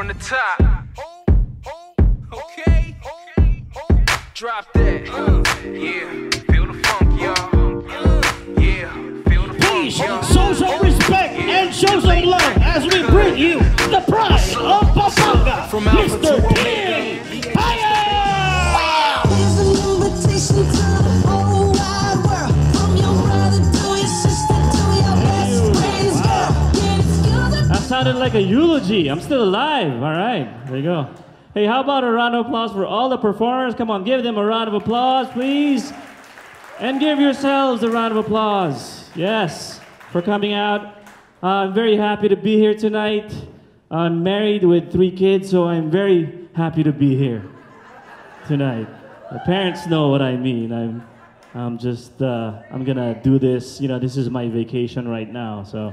from the top. Okay. Drop that. Yeah. Feel the funk, y'all. Yeah. Feel the Please funk, show some respect and show some love as we bring you the pride of Alpha Mr. sounded like a eulogy. I'm still alive. All right, there you go. Hey, how about a round of applause for all the performers? Come on, give them a round of applause, please. And give yourselves a round of applause. Yes, for coming out. Uh, I'm very happy to be here tonight. I'm married with three kids, so I'm very happy to be here tonight. My parents know what I mean. I'm, I'm just, uh, I'm gonna do this. You know, this is my vacation right now, so.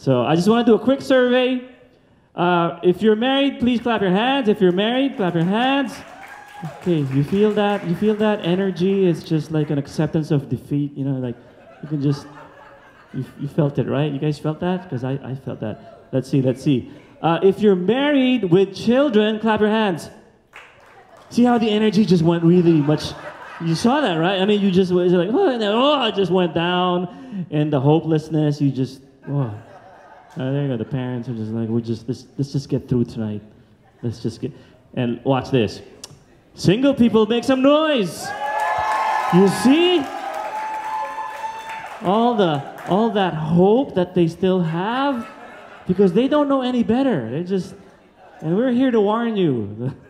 So I just want to do a quick survey. Uh, if you're married, please clap your hands. If you're married, clap your hands. Okay, you feel that? You feel that energy? It's just like an acceptance of defeat. You know, like you can just you, you felt it, right? You guys felt that? Because I, I felt that. Let's see, let's see. Uh, if you're married with children, clap your hands. See how the energy just went really much. You saw that, right? I mean, you just was like, oh, and then, oh, it just went down, and the hopelessness. You just, oh. Uh, there you go. The parents are just like, we're just let's, let's just get through tonight. Let's just get and watch this. Single people make some noise. You see? All the all that hope that they still have because they don't know any better. They just and we're here to warn you.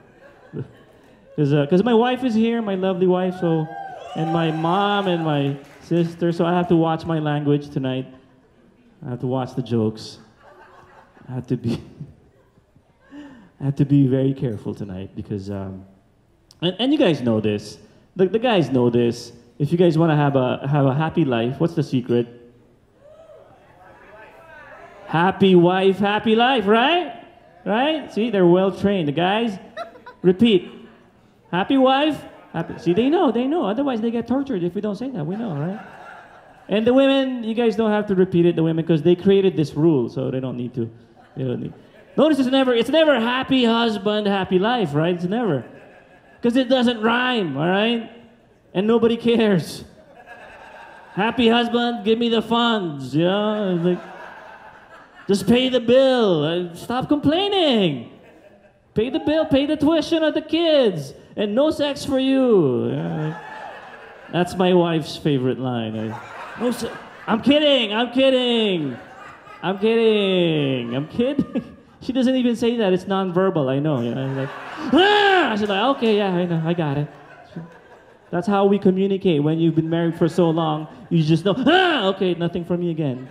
Because because my wife is here, my lovely wife, so and my mom and my sister, so I have to watch my language tonight. I have to watch the jokes. I have to be I have to be very careful tonight because um, and, and you guys know this. The, the guys know this. If you guys want to have a have a happy life, what's the secret? Happy wife, happy life, right? Right? See, they're well trained. The guys, repeat. Happy wife, happy. See, they know, they know. Otherwise, they get tortured if we don't say that. We know, right? And the women, you guys don't have to repeat it, the women, because they created this rule, so they don't need to. They don't need. Notice it's never, it's never happy husband, happy life, right? It's never. Because it doesn't rhyme, all right? And nobody cares. Happy husband, give me the funds, you know? Like, just pay the bill. Uh, Stop complaining. Pay the bill, pay the tuition of the kids, and no sex for you. That's my wife's favorite line. I, no se- I'm kidding, I'm kidding. I'm kidding, I'm kidding. She doesn't even say that, it's nonverbal, I know. You know? Like, ah! She's like, okay, yeah, I know, I got it. That's how we communicate when you've been married for so long. You just know, ah, okay, nothing from me again.